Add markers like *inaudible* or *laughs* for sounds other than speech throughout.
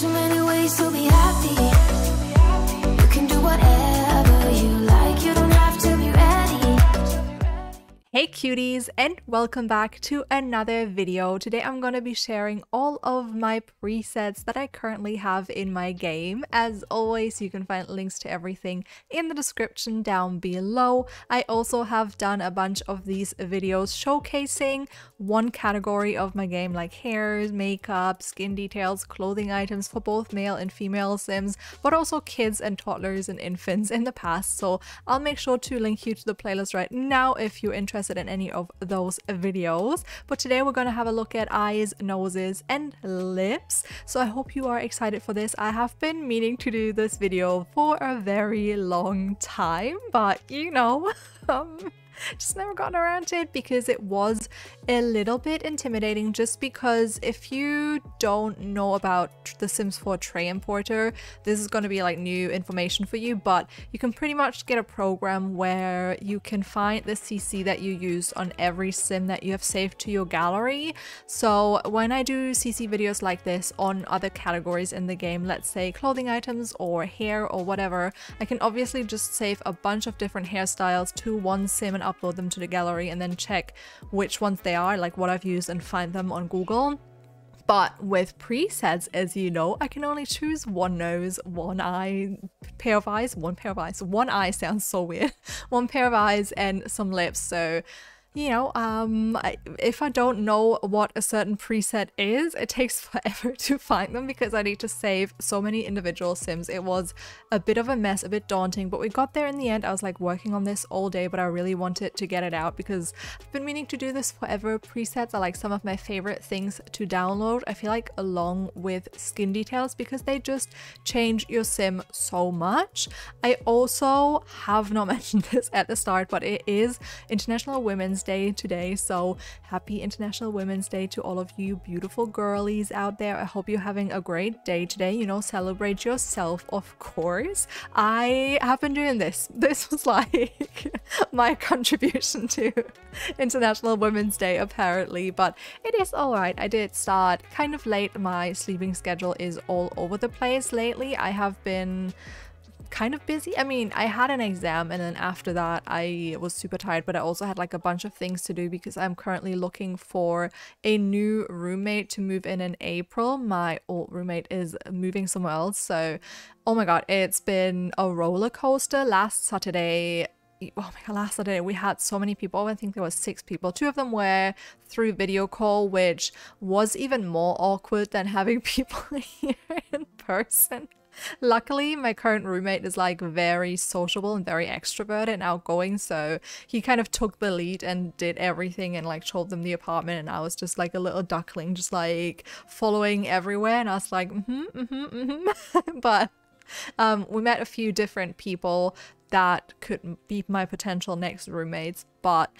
So many ways to be Hey cuties and welcome back to another video. Today I'm going to be sharing all of my presets that I currently have in my game. As always, you can find links to everything in the description down below. I also have done a bunch of these videos showcasing one category of my game like hairs, makeup, skin details, clothing items for both male and female sims, but also kids and toddlers and infants in the past. So I'll make sure to link you to the playlist right now if you're interested interested in any of those videos. But today we're going to have a look at eyes, noses, and lips. So I hope you are excited for this. I have been meaning to do this video for a very long time, but you know, *laughs* um, *laughs* just never gotten around to it because it was a little bit intimidating just because if you don't know about the Sims 4 tray importer, this is going to be like new information for you, but you can pretty much get a program where you can find the CC that you use on every sim that you have saved to your gallery. So when I do CC videos like this on other categories in the game, let's say clothing items or hair or whatever, I can obviously just save a bunch of different hairstyles to one sim and upload them to the gallery and then check which ones they are, like what I've used and find them on Google. But with presets, as you know, I can only choose one nose, one eye, pair of eyes, one pair of eyes. One eye sounds so weird. *laughs* one pair of eyes and some lips. So you know, um, I, if I don't know what a certain preset is, it takes *laughs* forever to find them because I need to save so many individual sims. It was a bit of a mess, a bit daunting, but we got there in the end. I was like working on this all day, but I really wanted to get it out because I've been meaning to do this forever. Presets are like some of my favorite things to download. I feel like along with skin details because they just change your sim so much. I also have not *laughs* mentioned this at the start, but it is International Women's Women's Day today. So happy International Women's Day to all of you beautiful girlies out there. I hope you're having a great day today. You know, celebrate yourself, of course. I have been doing this. *laughs* This was like *laughs* my contribution to International Women's Day, apparently, but it is alright. I did start kind of late. My sleeping schedule is all over the place lately. I have been kind of busy. I mean, I had an exam and then after that I was super tired, but I also had like a bunch of things to do because I'm currently looking for a new roommate to move in in April. My old roommate is moving somewhere else. So, oh my god, it's been a roller coaster. Last Saturday, oh my god last Saturday we had so many people i think there was six people two of them were through video call which was even more awkward than having *laughs* people *laughs* here in person Luckily, my current roommate is like very sociable and very extroverted and outgoing, so he kind of took the lead and did everything and like showed them the apartment, and I was just like a little duckling, just like following everywhere, and I was like, mm-hmm, mm-hmm, mm-hmm. *laughs* but um, we met a few different people that could be my potential next roommates, but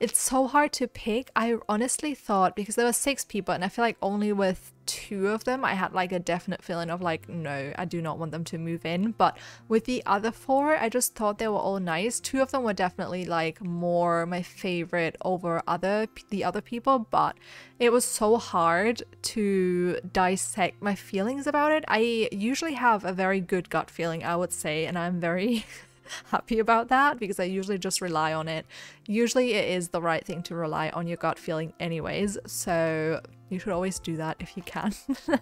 it's so hard to pick. I honestly thought because there were six people and I feel like only with two of them I had like a definite feeling of like no I do not want them to move in. But with the other four I just thought they were all nice. Two of them were definitely like more my favorite over other the other people but it was so hard to dissect my feelings about it. I usually have a very good gut feeling I would say and I'm very *laughs* *laughs* happy about that because I usually just rely on it. Usually it is the right thing to rely on your gut feeling anyways, so you should always do that if you can. *laughs*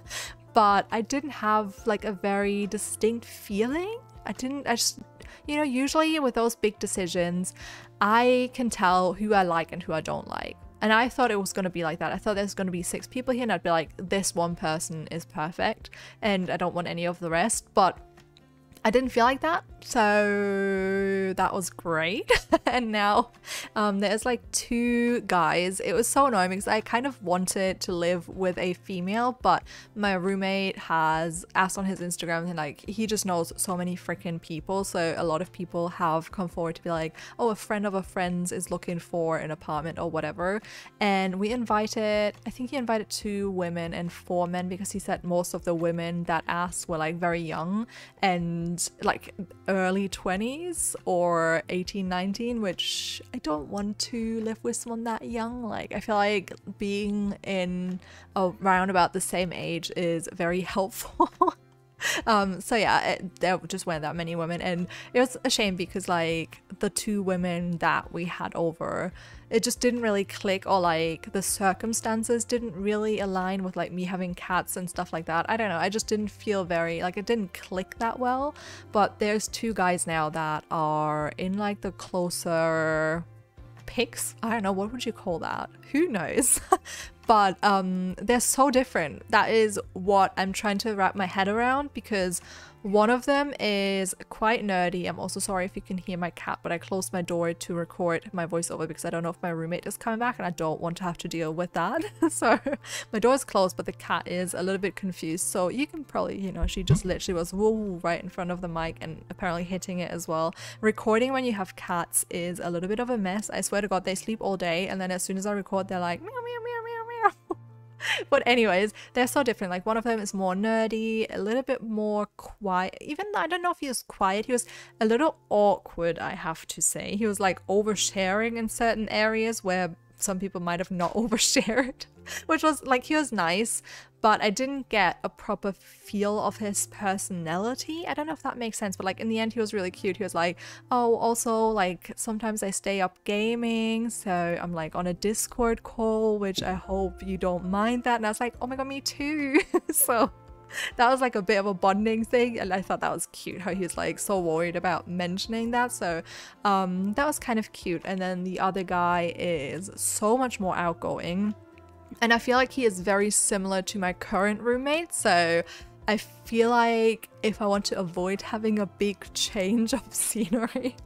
but I didn't have like a very distinct feeling. I didn't, I just, you know, usually with those big decisions, I can tell who I like and who I don't like. And I thought it was going to be like that. I thought there's going to be six people here and I'd be like, this one person is perfect and I don't want any of the rest. But I didn't feel like that, so that was great. *laughs* and now um, there's like two guys. It was so annoying because I kind of wanted to live with a female, but my roommate has asked on his Instagram and like he just knows so many freaking people. So a lot of people have come forward to be like, oh, a friend of a friend's is looking for an apartment or whatever. And we invited, I think he invited two women and four men because he said most of the women that asked were like very young and and like early 20s or 18 19 which i don't want to live with someone that young. Like i feel like being in around about the same age is very *laughs* helpful *laughs* um so yeah it, there just weren't that many women. And it was a shame because like the two women that we had over it just didn't really click or like the circumstances didn't really align with like me having cats and stuff like that. I don't know. I just didn't feel very like it didn't click that well. But there's two guys now that are in like the closer picks. I don't know. What would you call that? Who knows *laughs* but um, they're so different. That is what I'm trying to wrap my head around because one of them is quite nerdy. I'm also sorry if you can hear my cat, but I closed my door to record my voiceover because I don't know if my roommate is coming back and I don't want to have to deal with that. *laughs* so my door is closed, but the cat is a little bit confused. So you can probably, you know, she just literally was woo right in front of the mic and apparently hitting it as well. Recording when you have cats is a little bit of a mess. I swear to God, they sleep all day and then as soon as I record, they're like meow meow meow *laughs* but anyways, they're so different. Like one of them is more nerdy, a little bit more quiet. Even I don't know if he was quiet, he was a little awkward, I have to say. He was like oversharing in certain areas where some people might have not *laughs* overshared, which was like he was nice, but I didn't get a proper feel of his personality. I don't know if that makes sense, but like in the end, he was really cute. He was like, Oh, also, like sometimes I stay up gaming, so I'm like on a Discord call, which I hope you don't mind that. And I was like, Oh my god, me too. *laughs* so *laughs* that was like a bit of a bonding thing and i thought that was cute how he was like so worried about mentioning that so um that was kind of cute and then the other guy is so much more outgoing and i feel like he is very similar to my current roommate so I feel like if I want to avoid having a big change of *laughs* scenery,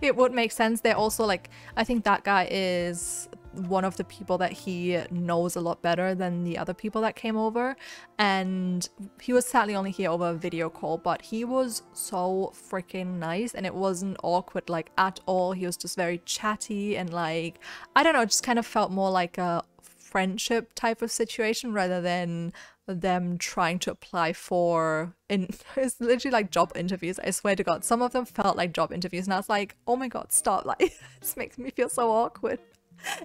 it would make sense. They're also like, I think that guy is one of the people that he knows a lot better than the other people that came over. And he was sadly only here over a video call, but he was so freaking nice and it wasn't awkward like at all. He was just very chatty and like, I don't know, just kind of felt more like a friendship type of situation rather than them trying to apply for in *laughs* it's literally like job interviews i swear to god some of them felt like job interviews and i was like oh my god stop *laughs* like this makes me feel so awkward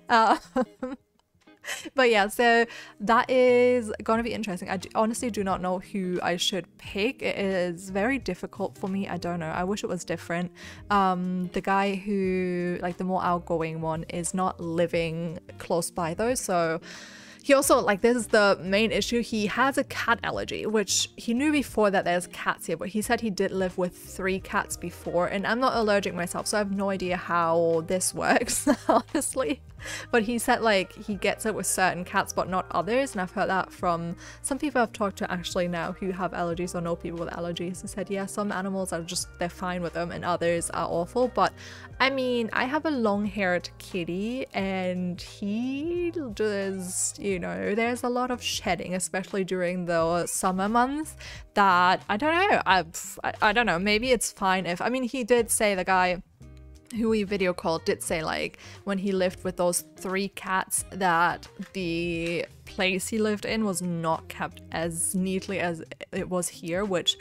uh, *laughs* but yeah, so that is going to be interesting. I honestly do not know who I should pick. It is very difficult for me. I don't know. I wish it was different. Um, the guy who, like the more outgoing one, is not living close by though. So he also, like, this is the main issue. He has a cat allergy, which he knew before that there's cats here, but he said he did live with three cats before, and I'm not allergic myself, so I have no idea how this *laughs* works, honestly. *laughs* but he said like he gets it with certain cats but not others and I've heard that from some people I've talked to actually now who have allergies or know people with allergies and said yeah some animals are just they're fine with them and others are awful. But I mean I have a long-haired kitty and he does you know there's a lot of shedding especially during the summer months that I don't know I, I, I don't know maybe it's fine if I mean he did say the guy who we video called did say like when he lived with those three cats that the place he lived in was not kept as neatly as it was here which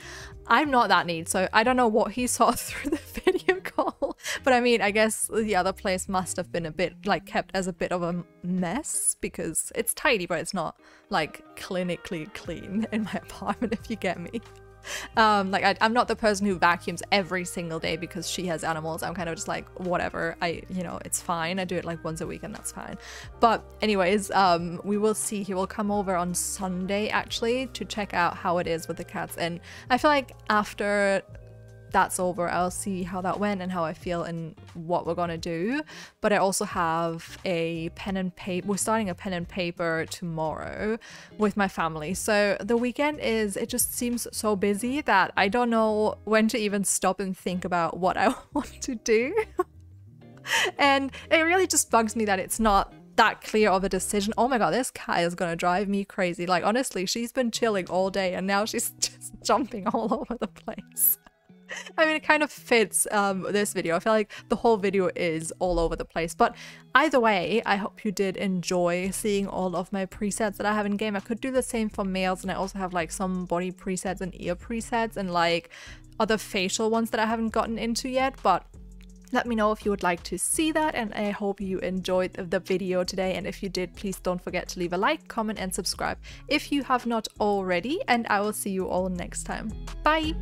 i'm not that neat so i don't know what he *laughs* saw through the video call. But i mean i guess the other place must have been a bit like kept as a bit of a mess because it's tidy but it's not like clinically clean in my *laughs* apartment if you get me um, like I, am not the person who vacuums every single day because she has animals. I'm kind of just like whatever. I you know it's fine. I do it like once a week and that's fine. But anyways, um, we will see. He will come over on Sunday actually to check out how it is with the cats. And I feel like after that's over, I'll see how that went and how I feel and what we're gonna do. But I also have a pen and paper. We're starting a pen and paper tomorrow with my family. So the weekend is, it just seems so busy that I don't know when to even stop and think about what I *laughs* want to do. *laughs* and it really just bugs me that it's not that clear of a decision. Oh my god, this cat is gonna drive me crazy. Like honestly, she's been chilling all day and now she's *laughs* just jumping all over the place. I mean, it kind of fits um, this video. I feel like the whole video is all over the place. But either way, I hope you did enjoy seeing all of my presets that I have in game. I could do the same for males and I also have like some body presets and ear presets and like other facial ones that I haven't gotten into yet. But let me know if you would like to see that and I hope you enjoyed the video today and if you did please don't forget to leave a like, comment and subscribe if you have not already and I will see you all next time. Bye!